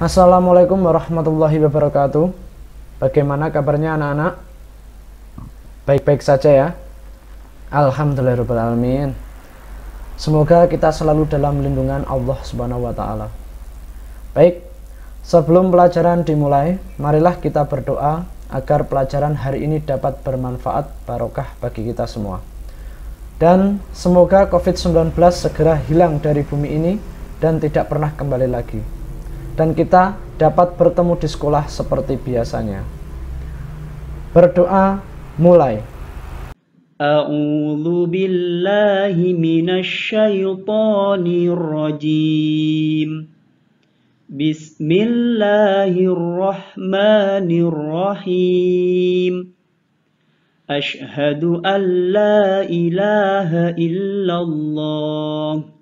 Assalamualaikum warahmatullahi wabarakatuh. Bagaimana kabarnya anak-anak? Baik-baik saja ya. Alhamdulillahirobbilalamin. Semoga kita selalu dalam lindungan Allah Subhanahu wa taala. Baik, sebelum pelajaran dimulai, marilah kita berdoa agar pelajaran hari ini dapat bermanfaat barokah bagi kita semua. Dan semoga COVID-19 segera hilang dari bumi ini dan tidak pernah kembali lagi dan kita dapat bertemu di sekolah seperti biasanya. Berdoa mulai. A'udzu billahi minasyaitonir rajim. Bismillahirrahmanirrahim. Asyhadu an la ilaha illallah.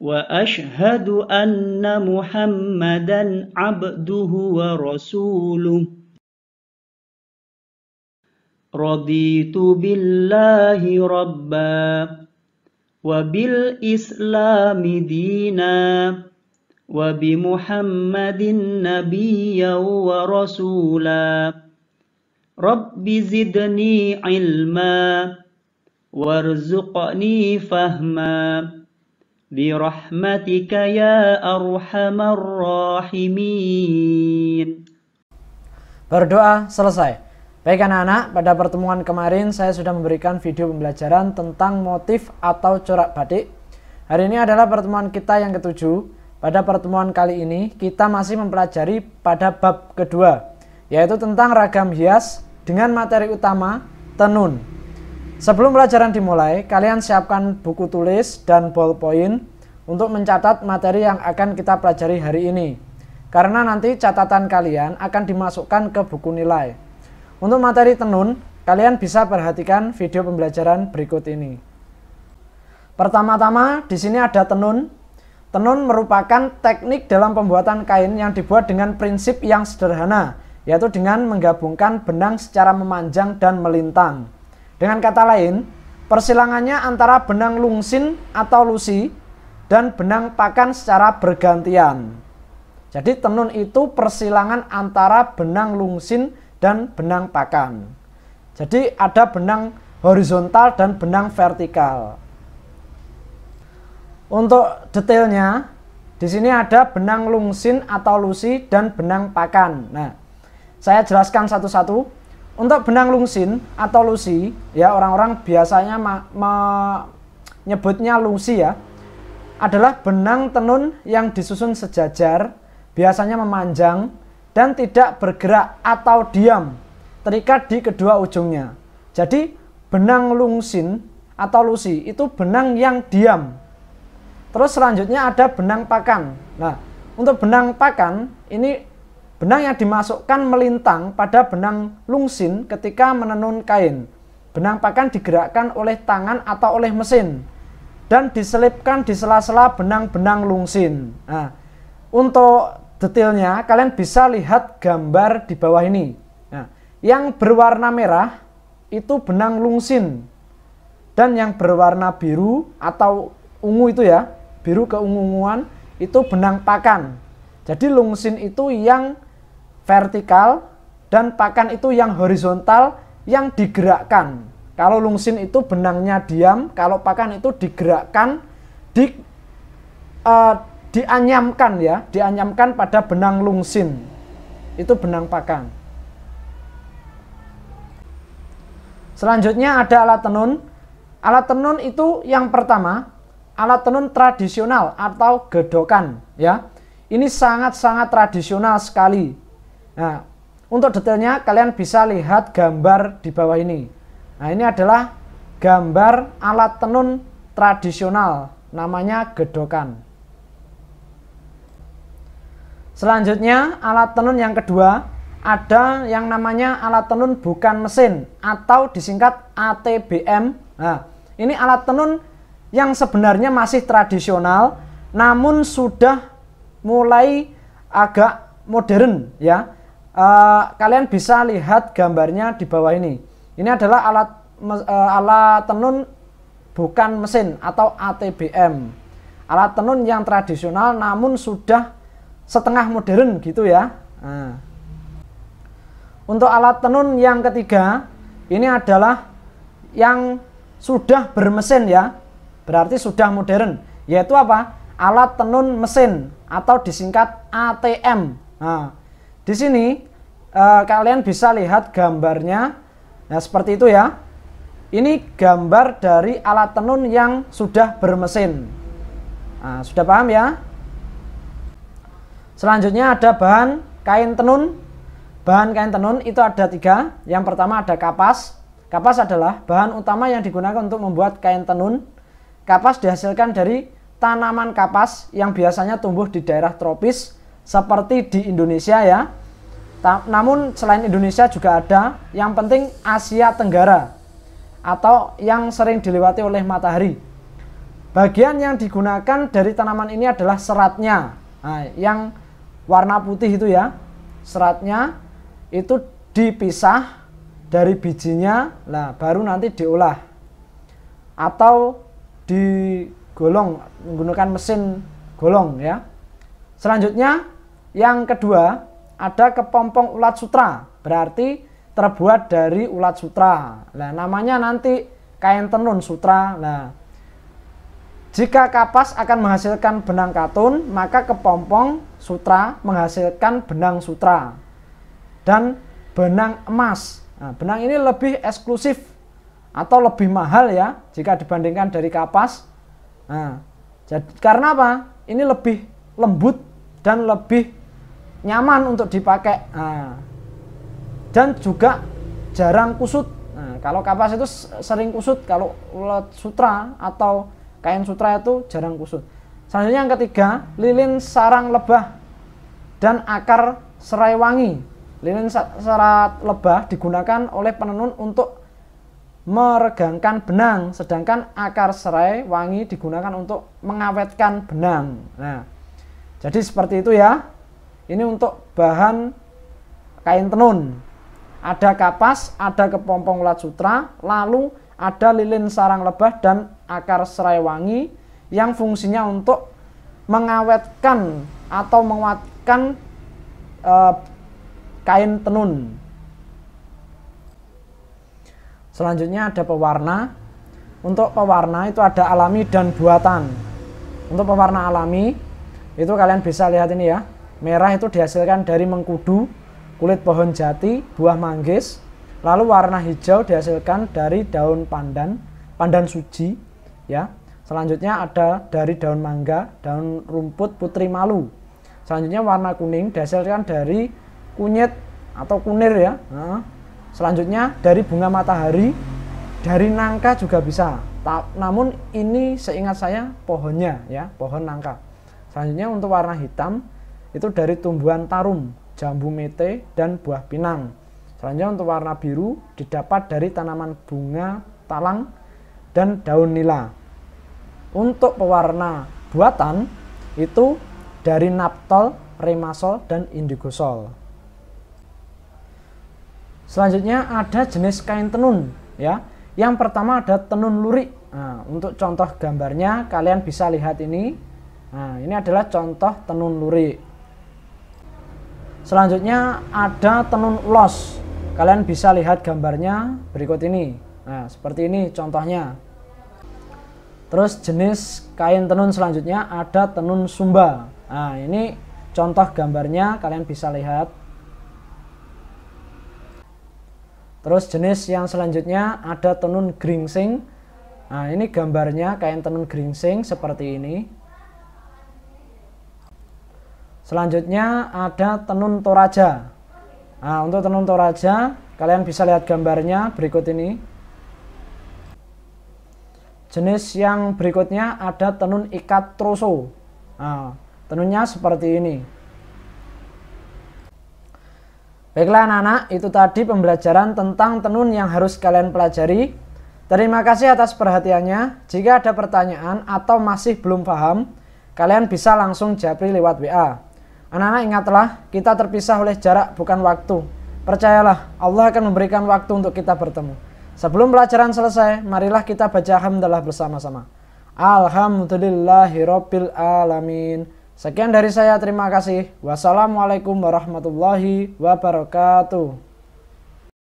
وأشهد أن محمدا عبده ورسوله. رضيت بالله ربا وبالإسلام دينا وبمحمد نبيا ورسولا. رب زدني علما وارزقني فهما. Birahmatika ya arhamar rahimin. Berdoa selesai. Baik anak-anak, pada pertemuan kemarin saya sudah memberikan video pembelajaran tentang motif atau corak batik. Hari ini adalah pertemuan kita yang ketujuh. Pada pertemuan kali ini kita masih mempelajari pada bab kedua, yaitu tentang ragam hias dengan materi utama tenun. Sebelum pelajaran dimulai, kalian siapkan buku tulis dan ballpoint untuk mencatat materi yang akan kita pelajari hari ini. Karena nanti catatan kalian akan dimasukkan ke buku nilai. Untuk materi tenun, kalian bisa perhatikan video pembelajaran berikut ini. Pertama-tama, di sini ada tenun. Tenun merupakan teknik dalam pembuatan kain yang dibuat dengan prinsip yang sederhana, yaitu dengan menggabungkan benang secara memanjang dan melintang. Dengan kata lain, persilangannya antara benang lungsin atau lusi dan benang pakan secara bergantian. Jadi tenun itu persilangan antara benang lungsin dan benang pakan. Jadi ada benang horizontal dan benang vertikal. Untuk detailnya, di sini ada benang lungsin atau lusi dan benang pakan. Nah, saya jelaskan satu-satu. Untuk benang lungsin atau lusi, ya orang-orang biasanya menyebutnya lusi ya, adalah benang tenun yang disusun sejajar, biasanya memanjang dan tidak bergerak atau diam, terikat di kedua ujungnya. Jadi benang lungsin atau lusi itu benang yang diam. Terus selanjutnya ada benang pakan. Nah, untuk benang pakan ini Benang yang dimasukkan melintang pada benang lungsin ketika menenun kain. Benang pakan digerakkan oleh tangan atau oleh mesin dan diselipkan di sela-sela benang-benang lungsin. Nah, untuk detailnya kalian bisa lihat gambar di bawah ini. Nah, yang berwarna merah itu benang lungsin dan yang berwarna biru atau ungu itu ya, biru keunguan itu benang pakan. Jadi lungsin itu yang vertikal dan pakan itu yang horizontal yang digerakkan. Kalau lungsin itu benangnya diam, kalau pakan itu digerakkan, di uh, dianyamkan ya, dianyamkan pada benang lungsin. Itu benang pakan. Selanjutnya ada alat tenun. Alat tenun itu yang pertama, alat tenun tradisional atau gedokan ya. Ini sangat-sangat tradisional sekali Nah, untuk detailnya kalian bisa lihat gambar di bawah ini. Nah, ini adalah gambar alat tenun tradisional namanya gedokan. Selanjutnya, alat tenun yang kedua ada yang namanya alat tenun bukan mesin atau disingkat ATBM. Nah, ini alat tenun yang sebenarnya masih tradisional namun sudah mulai agak modern ya uh, kalian bisa lihat gambarnya di bawah ini. Ini adalah alat uh, alat tenun bukan mesin atau ATBM. Alat tenun yang tradisional namun sudah setengah modern gitu ya. Nah. Untuk alat tenun yang ketiga, ini adalah yang sudah bermesin ya. Berarti sudah modern, yaitu apa? Alat tenun mesin atau disingkat ATM. Nah, di sini eh, kalian bisa lihat gambarnya. Nah, seperti itu ya. Ini gambar dari alat tenun yang sudah bermesin. Nah, sudah paham ya? Selanjutnya ada bahan kain tenun Bahan kain tenun itu ada tiga. Yang pertama ada kapas. Kapas adalah bahan utama yang digunakan untuk membuat kain tenun. Kapas dihasilkan dari tanaman kapas yang biasanya tumbuh di daerah tropis seperti di Indonesia ya. Ta namun selain Indonesia juga ada yang penting Asia Tenggara atau yang sering dilewati oleh matahari. Bagian yang digunakan dari tanaman ini adalah seratnya. Nah, yang warna putih itu ya. Seratnya itu dipisah dari bijinya lah baru nanti diolah atau digolong menggunakan mesin golong ya selanjutnya yang kedua ada kepompong ulat sutra berarti terbuat dari ulat sutra nah namanya nanti kain tenun sutra nah jika kapas akan menghasilkan benang katun maka kepompong sutra menghasilkan benang sutra dan benang emas. Nah, benang ini lebih eksklusif atau lebih mahal ya jika dibandingkan dari kapas. Nah, jadi karena apa? Ini lebih lembut dan lebih nyaman untuk dipakai. Nah, dan juga jarang kusut. Nah, kalau kapas itu sering kusut, kalau ulat sutra atau kain sutra itu jarang kusut. Selanjutnya yang ketiga, lilin sarang lebah dan akar serai wangi. Lilin serat lebah digunakan oleh penenun untuk meregangkan benang, sedangkan akar serai wangi digunakan untuk mengawetkan benang. Nah, jadi seperti itu ya. Ini untuk bahan kain tenun. Ada kapas, ada kepompong ulat sutra, lalu ada lilin sarang lebah dan akar serai wangi yang fungsinya untuk mengawetkan atau menguatkan uh, kain tenun. Selanjutnya ada pewarna. Untuk pewarna itu ada alami dan buatan. Untuk pewarna alami itu kalian bisa lihat ini ya. Merah itu dihasilkan dari mengkudu, kulit pohon jati, buah manggis. Lalu warna hijau dihasilkan dari daun pandan, pandan suji ya. Selanjutnya ada dari daun mangga, daun rumput putri malu. Selanjutnya warna kuning dihasilkan dari kunyit atau kunir ya. Nah, selanjutnya dari bunga matahari, dari nangka juga bisa. Namun ini seingat saya pohonnya ya, pohon nangka. Selanjutnya untuk warna hitam itu dari tumbuhan tarum, jambu mete dan buah pinang. Selanjutnya untuk warna biru didapat dari tanaman bunga talang dan daun nila. Untuk pewarna buatan itu dari naptol, remasol, dan indigosol. Selanjutnya ada jenis kain tenun ya. Yang pertama ada tenun lurik. Nah, untuk contoh gambarnya kalian bisa lihat ini. Nah, ini adalah contoh tenun lurik. Selanjutnya ada tenun ulos. Kalian bisa lihat gambarnya berikut ini. Nah, seperti ini contohnya. Terus jenis kain tenun selanjutnya ada tenun sumba. Nah, ini contoh gambarnya kalian bisa lihat. Terus jenis yang selanjutnya ada tenun gringsing. Nah, ini gambarnya kain tenun gringsing seperti ini. Selanjutnya ada tenun toraja. Nah, untuk tenun toraja, kalian bisa lihat gambarnya berikut ini. Jenis yang berikutnya ada tenun ikat troso. Nah, tenunnya seperti ini. Baiklah anak-anak, itu tadi pembelajaran tentang tenun yang harus kalian pelajari. Terima kasih atas perhatiannya. Jika ada pertanyaan atau masih belum paham, kalian bisa langsung japri lewat WA. Anak-anak ingatlah, kita terpisah oleh jarak bukan waktu. Percayalah, Allah akan memberikan waktu untuk kita bertemu. Sebelum pelajaran selesai, marilah kita baca hamdalah bersama-sama. Alhamdulillahirabbil alamin. Sekian dari saya, terima kasih. Wassalamualaikum warahmatullahi wabarakatuh.